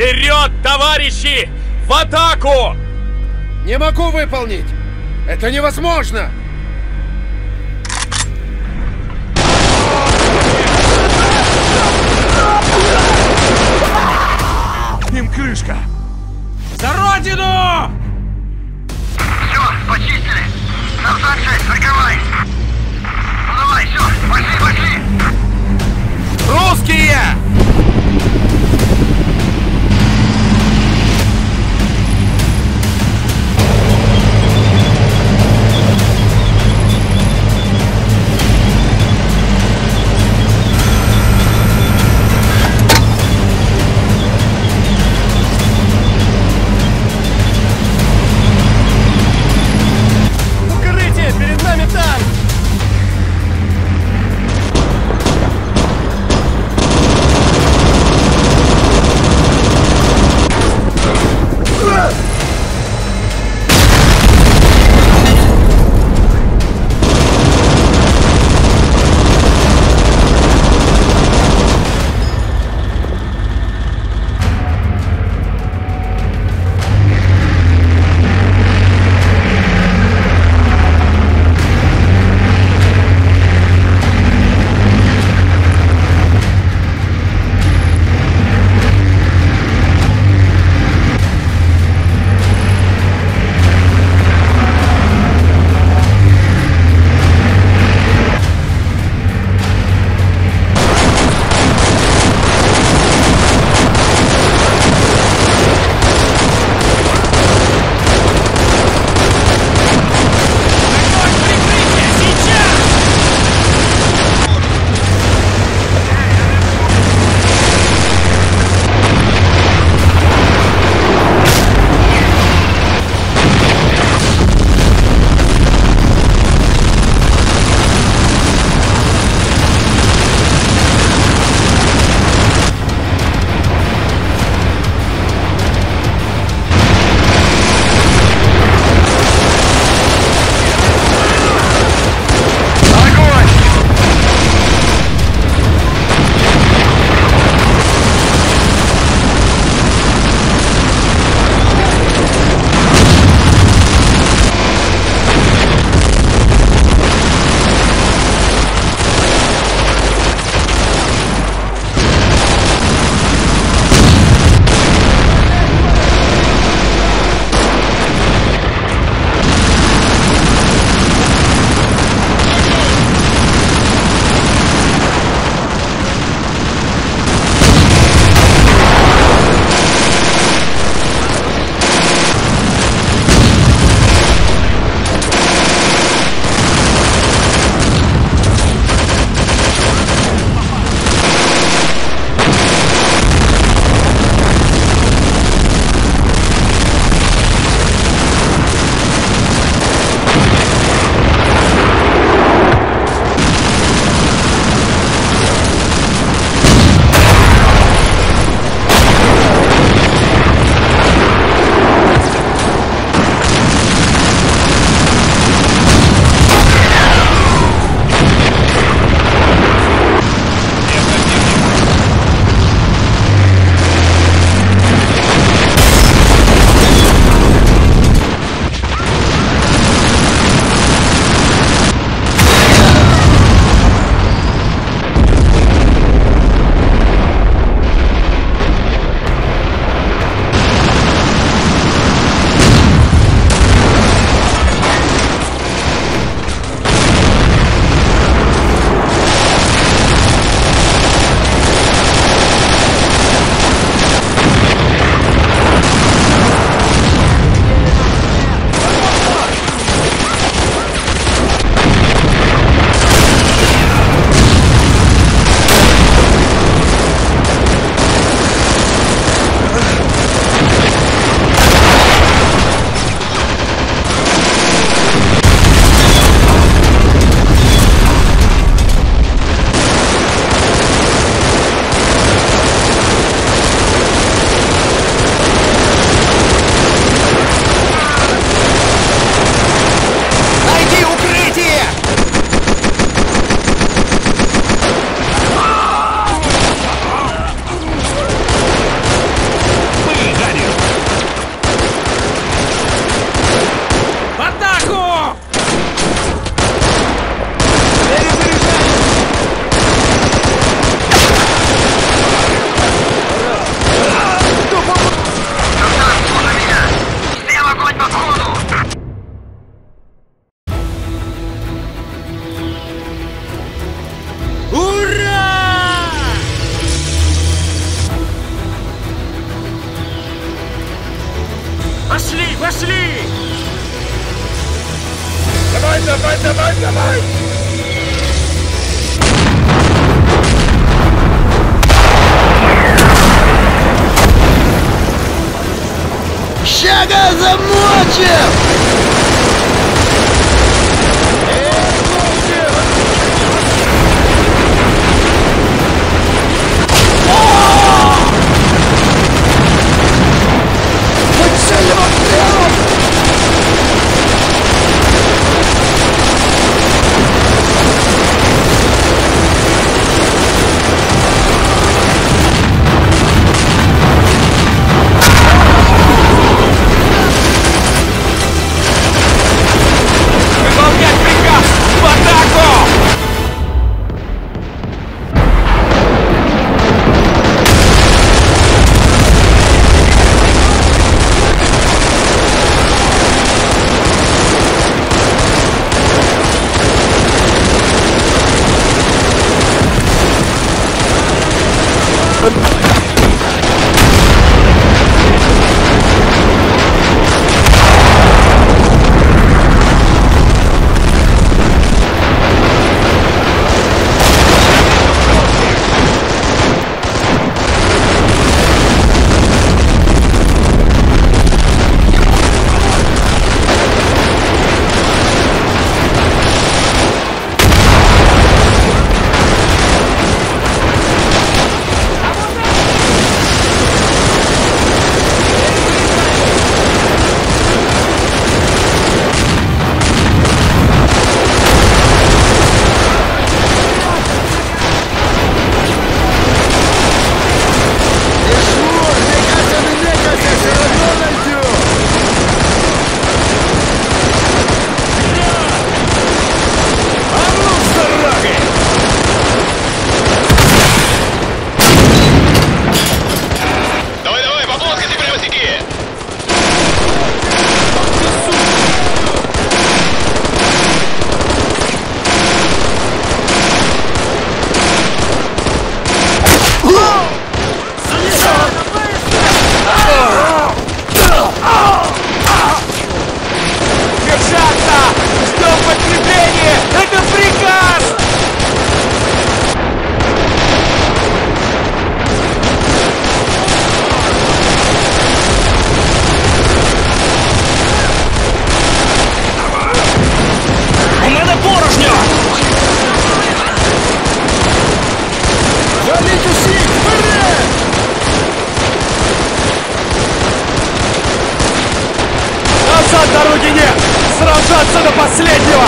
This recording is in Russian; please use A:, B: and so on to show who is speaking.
A: Вперед, товарищи! В атаку!
B: Не могу выполнить! Это невозможно!
A: Им крышка!
B: За родину!
C: Все, почистили. Назад, шесть, закрывай. Ну давай, все, пошли, пошли.
A: Русские!
B: Пошли, пошли!
A: Давай, давай, давай, давай!
D: Щага замочим!
A: Назад дороги нет! Сражаться до последнего!